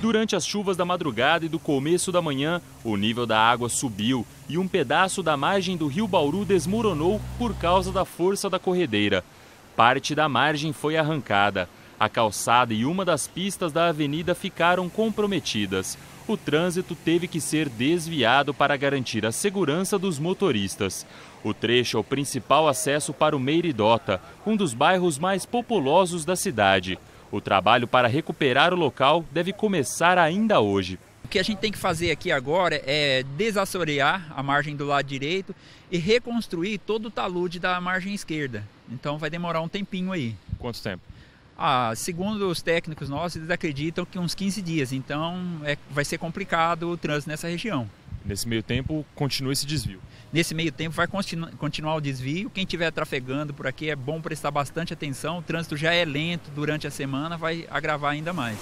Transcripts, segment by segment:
Durante as chuvas da madrugada e do começo da manhã, o nível da água subiu e um pedaço da margem do rio Bauru desmoronou por causa da força da corredeira. Parte da margem foi arrancada. A calçada e uma das pistas da avenida ficaram comprometidas. O trânsito teve que ser desviado para garantir a segurança dos motoristas. O trecho é o principal acesso para o Meiridota, um dos bairros mais populosos da cidade. O trabalho para recuperar o local deve começar ainda hoje. O que a gente tem que fazer aqui agora é desassorear a margem do lado direito e reconstruir todo o talude da margem esquerda. Então vai demorar um tempinho aí. Quanto tempo? Ah, segundo os técnicos nossos, eles acreditam que uns 15 dias. Então é, vai ser complicado o trânsito nessa região. Nesse meio tempo, continua esse desvio. Nesse meio tempo vai continu continuar o desvio. Quem estiver trafegando por aqui é bom prestar bastante atenção. O trânsito já é lento durante a semana, vai agravar ainda mais.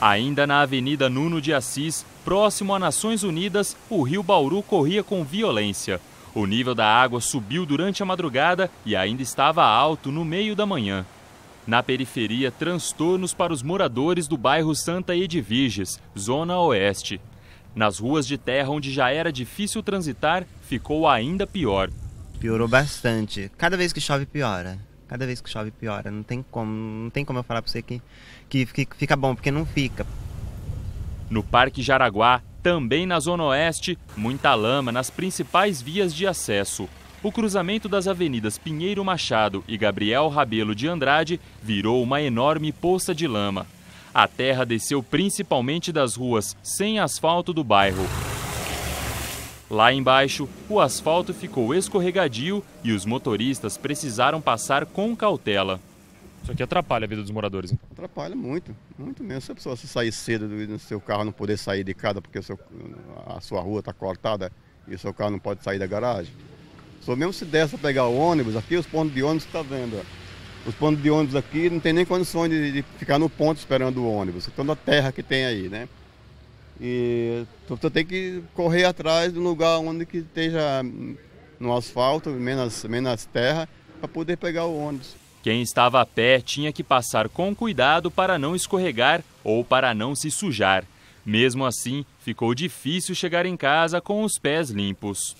Ainda na Avenida Nuno de Assis, próximo a Nações Unidas, o rio Bauru corria com violência. O nível da água subiu durante a madrugada e ainda estava alto no meio da manhã. Na periferia, transtornos para os moradores do bairro Santa Edviges, zona oeste. Nas ruas de terra onde já era difícil transitar, ficou ainda pior. Piorou bastante. Cada vez que chove, piora. Cada vez que chove, piora. Não tem como, não tem como eu falar para você que, que, que fica bom, porque não fica. No Parque Jaraguá, também na Zona Oeste, muita lama nas principais vias de acesso. O cruzamento das avenidas Pinheiro Machado e Gabriel Rabelo de Andrade virou uma enorme poça de lama. A terra desceu principalmente das ruas sem asfalto do bairro. Lá embaixo, o asfalto ficou escorregadio e os motoristas precisaram passar com cautela. Isso aqui atrapalha a vida dos moradores. Então. Atrapalha muito, muito mesmo. Se a pessoa se sair cedo do seu carro não poder sair de casa porque seu, a sua rua está cortada e o seu carro não pode sair da garagem. Só mesmo se desse para pegar o ônibus, aqui os pontos de ônibus está vendo. Ó os pontos de ônibus aqui não tem nem condições de, de ficar no ponto esperando o ônibus, toda a terra que tem aí, né? E você tem que correr atrás de um lugar onde que esteja no asfalto, menos, menos terra, para poder pegar o ônibus. Quem estava a pé tinha que passar com cuidado para não escorregar ou para não se sujar. Mesmo assim, ficou difícil chegar em casa com os pés limpos.